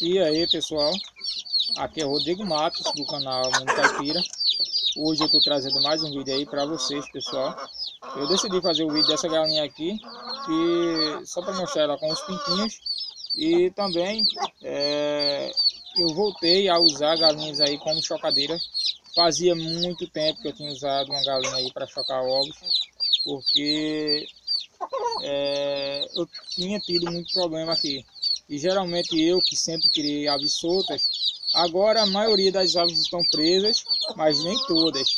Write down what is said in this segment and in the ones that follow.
E aí pessoal, aqui é Rodrigo Matos do canal Mundo Caipira. Hoje eu estou trazendo mais um vídeo aí para vocês pessoal. Eu decidi fazer o vídeo dessa galinha aqui, que, só para mostrar ela com os pintinhos. E também é, eu voltei a usar galinhas aí como chocadeira. Fazia muito tempo que eu tinha usado uma galinha aí para chocar ovos, porque é, eu tinha tido muito problema aqui. E geralmente eu que sempre criei aves soltas, agora a maioria das aves estão presas, mas nem todas.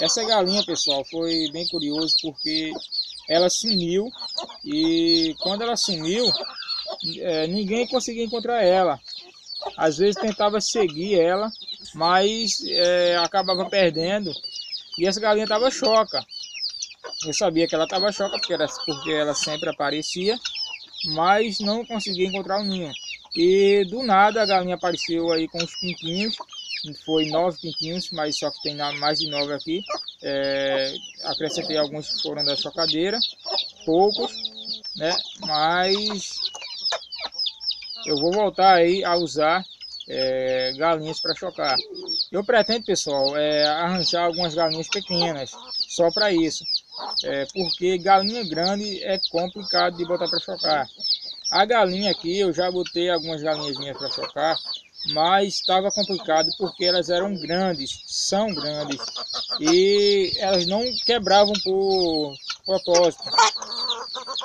Essa galinha, pessoal, foi bem curioso porque ela sumiu e quando ela sumiu, é, ninguém conseguia encontrar ela. Às vezes tentava seguir ela, mas é, acabava perdendo e essa galinha estava choca. Eu sabia que ela estava choca porque, era, porque ela sempre aparecia, mas não conseguia encontrar o ninho. E do nada a galinha apareceu aí com os pintinhos, foi nove pintinhos, mas só que tem mais de nove aqui. É, acrescentei alguns que foram da chocadeira, poucos, né? Mas eu vou voltar aí a usar é, galinhas para chocar. Eu pretendo, pessoal, é, arranjar algumas galinhas pequenas, só para isso. É, porque galinha grande é complicado de botar para chocar. A galinha aqui, eu já botei algumas galinhas minhas para chocar, mas estava complicado porque elas eram grandes, são grandes, e elas não quebravam por propósito.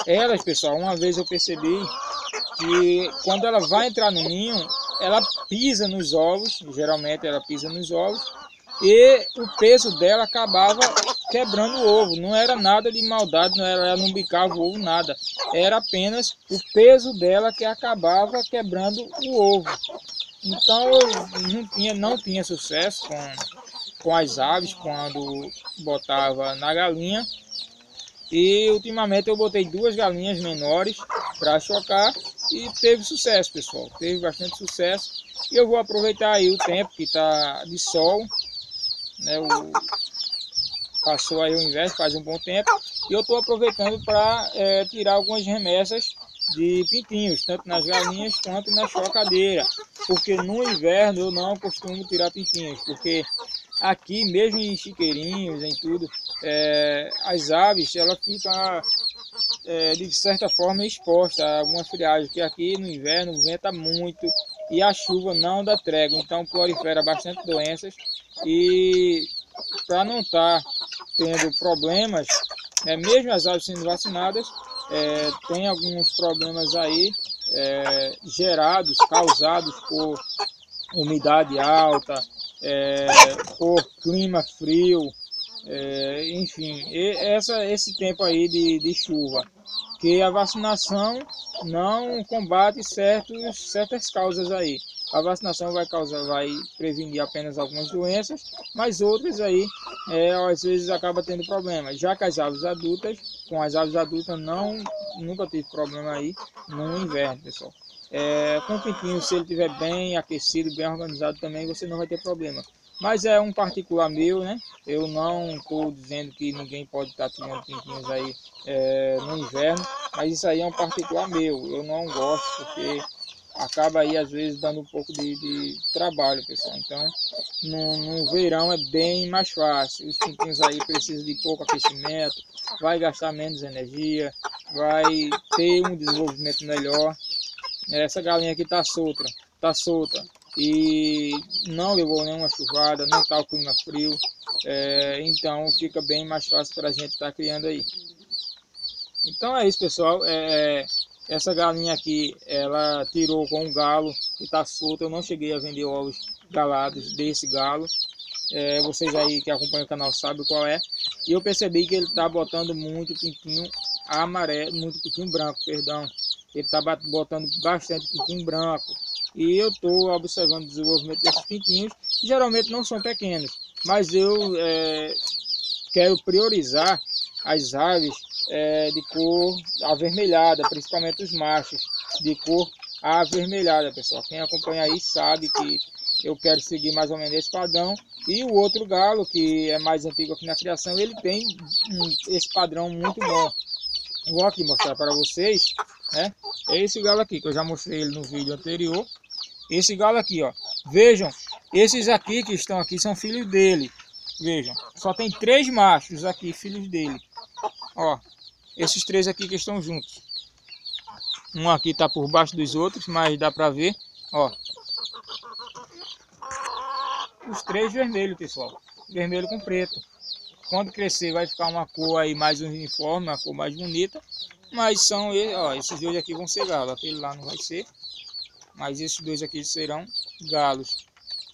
Elas, pessoal, uma vez eu percebi que quando ela vai entrar no ninho, ela pisa nos ovos, geralmente ela pisa nos ovos, e o peso dela acabava quebrando o ovo. Não era nada de maldade, não era, ela não bicava o ovo, nada. Era apenas o peso dela que acabava quebrando o ovo. Então eu não tinha, não tinha sucesso com, com as aves quando botava na galinha. E ultimamente eu botei duas galinhas menores para chocar e teve sucesso, pessoal. Teve bastante sucesso. E eu vou aproveitar aí o tempo que está de sol. Né, o, passou aí o inverno, faz um bom tempo. E eu estou aproveitando para é, tirar algumas remessas de pintinhos, tanto nas galinhas quanto na chocadeira. Porque no inverno eu não costumo tirar pintinhos, porque aqui mesmo em chiqueirinhos, em tudo, é, as aves ela ficam é, de certa forma exposta a algumas friagens, que aqui no inverno venta muito e a chuva não dá trégua, então prolifera bastante doenças e para não estar tá tendo problemas, né, mesmo as aves sendo vacinadas, é, tem alguns problemas aí é, gerados, causados por umidade alta, é, por clima frio, é, enfim, essa, esse tempo aí de, de chuva, que a vacinação não combate certos, certas causas aí. A vacinação vai causar, vai prevenir apenas algumas doenças, mas outras aí, é, às vezes acaba tendo problema. Já que as aves adultas, com as aves adultas não, nunca tive problema aí no inverno, pessoal. É, com o pintinho, se ele estiver bem aquecido, bem organizado também, você não vai ter problema. Mas é um particular meu, né? Eu não estou dizendo que ninguém pode estar tirando pintinhos aí é, no inverno, mas isso aí é um particular meu. Eu não gosto porque acaba aí às vezes dando um pouco de, de trabalho, pessoal. Então, no, no, verão é bem mais fácil. Os pintinhos aí precisam de pouco aquecimento, vai gastar menos energia, vai ter um desenvolvimento melhor. Essa galinha aqui está solta, está solta e não levou nenhuma chuvada, não está o clima frio, é, então fica bem mais fácil para a gente estar tá criando aí. Então é isso pessoal, é, essa galinha aqui, ela tirou com um galo que está solto, eu não cheguei a vender ovos galados desse galo, é, vocês aí que acompanham o canal sabem qual é, e eu percebi que ele está botando muito pintinho amarelo, muito pintinho branco, perdão, ele está botando bastante pintinho branco, e eu estou observando o desenvolvimento desses pintinhos, geralmente não são pequenos, mas eu é, quero priorizar as aves é, de cor avermelhada, principalmente os machos, de cor avermelhada, pessoal. Quem acompanha aí sabe que eu quero seguir mais ou menos esse padrão. E o outro galo, que é mais antigo aqui na criação, ele tem esse padrão muito bom. Vou aqui mostrar para vocês, né? É esse galo aqui, que eu já mostrei ele no vídeo anterior. Esse galo aqui, ó. Vejam, esses aqui que estão aqui são filhos dele. Vejam, só tem três machos aqui, filhos dele. Ó, esses três aqui que estão juntos. Um aqui tá por baixo dos outros, mas dá pra ver, ó. Os três vermelhos, pessoal. Vermelho com preto. Quando crescer vai ficar uma cor aí mais uniforme, uma cor mais bonita. Mas são, ó, esses dois aqui vão ser galos. Aquele lá não vai ser. Mas esses dois aqui serão galos.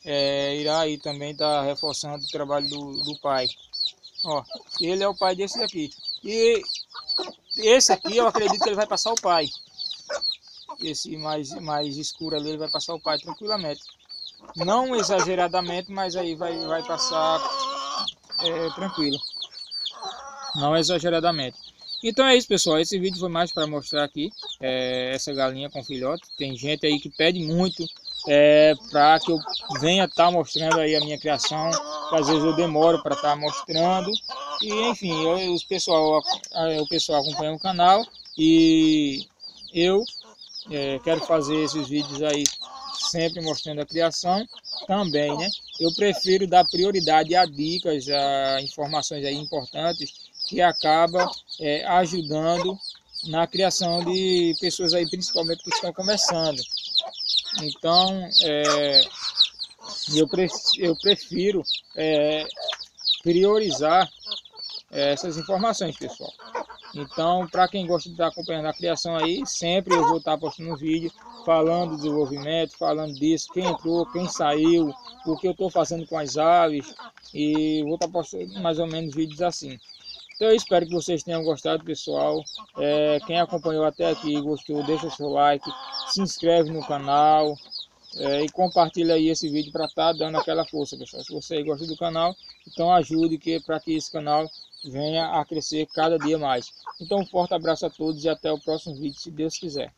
É, irá aí também estar tá reforçando o trabalho do, do pai. Ó, ele é o pai desse daqui. E esse aqui eu acredito que ele vai passar o pai. Esse mais, mais escuro ali ele vai passar o pai tranquilamente. Não exageradamente, mas aí vai, vai passar é, tranquilo. Não exageradamente. Então é isso pessoal, esse vídeo foi mais para mostrar aqui é, essa galinha com filhote. Tem gente aí que pede muito é, para que eu venha estar tá mostrando aí a minha criação. Às vezes eu demoro para estar tá mostrando. E enfim, eu, os pessoal, o pessoal acompanha o canal e eu é, quero fazer esses vídeos aí sempre mostrando a criação também, né? Eu prefiro dar prioridade a dicas, a informações aí importantes que acaba é, ajudando na criação de pessoas aí, principalmente que estão começando. Então, é, eu, pre eu prefiro é, priorizar é, essas informações, pessoal. Então, para quem gosta de estar acompanhando a criação aí, sempre eu vou estar postando um vídeo falando do desenvolvimento, falando disso, quem entrou, quem saiu, o que eu estou fazendo com as aves e vou estar postando mais ou menos vídeos assim. Então eu espero que vocês tenham gostado, pessoal. É, quem acompanhou até aqui gostou, deixa seu like, se inscreve no canal é, e compartilha aí esse vídeo para estar tá dando aquela força, pessoal. Se você gosta do canal, então ajude que para que esse canal venha a crescer cada dia mais. Então um forte abraço a todos e até o próximo vídeo, se Deus quiser.